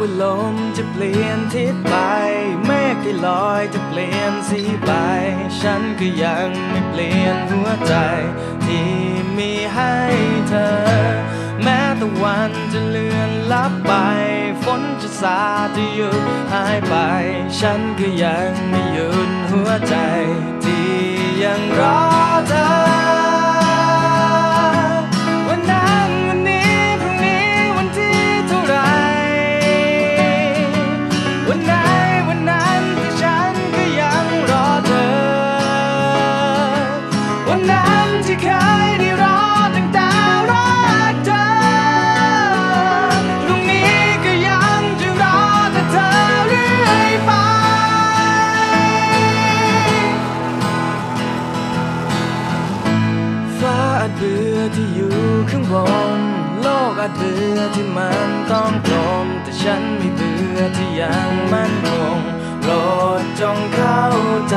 ว่าลมจะเปลี่ยนทิศไป เมฆที่ลอยจะเปลี่ยนสีไป ฉันก็ยังไม่เปลี่ยนหัวใจ ที่มีให้เธอ แม้ตะวันจะเลือนลับไป ฝนจะสาจะหยุดหายไป ฉันก็ยังไม่หยุดหัวใจ ที่ยังรอเธ วันนั้นที่เคยได้รอตั้งแต่รักเธอพรุ่งนี้ก็ยังจะรอแต่เธอเรื่อยไป ฟ้าอาจเบื่อที่อยู่ข้างบน โลกอาจเบื่อที่มันต้องกลม แต่ฉันไม่เบื่อที่ยังมั่นคงโปรดจงเข้าใจ